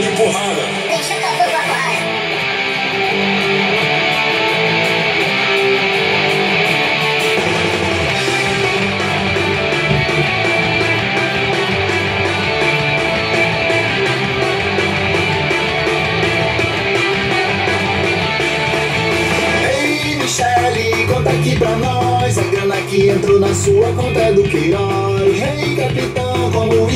de porrada. Deixa eu papai. Ei, Michele, conta aqui pra nós. A grana que entrou na sua conta é do Queiroz. Ei, capitão, como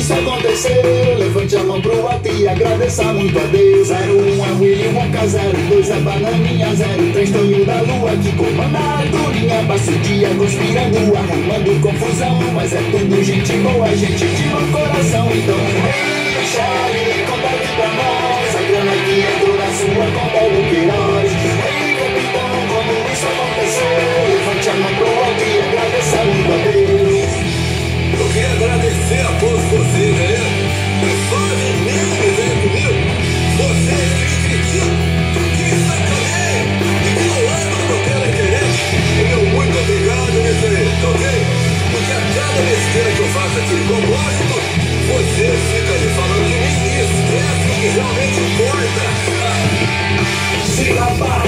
isso aconteceu? Levante a mão pro alto e agradeça muito a Deus. 01 é William Wonka, 02 é Bananinha, 03 Tonho da Lua que comanda a turminha. Passa o dia conspirando, arrumando confusão. Mas é tudo gente boa, gente de bom coração. Então, ei, Michele, conta aqui pra nós. A grana que entrou na sua conta é do Queiroz. Ei, capitão, como isso aconteceu? Levante a mão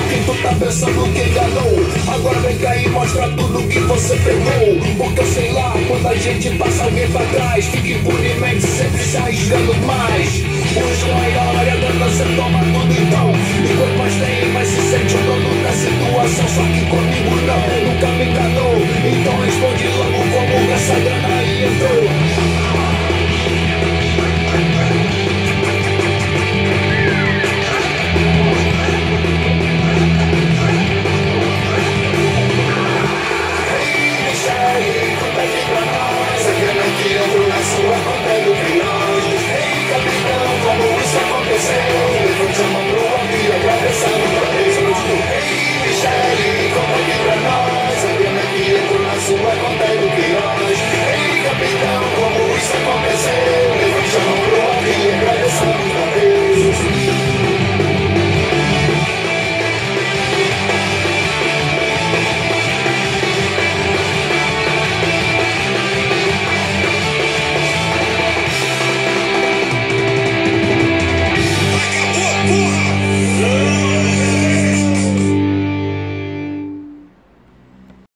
Quem tu tá pensando que enganou Agora vem cá e mostra tudo que você pegou. Porque eu sei lá, quando a gente passa alguém pra trás Fica impunemente sempre se arriscando mais. Hoje maior a grana você toma tudo então. E mais tem, mais se sente o dono da situação. Só que comigo não, nunca me enganou Então responde logo como essa grana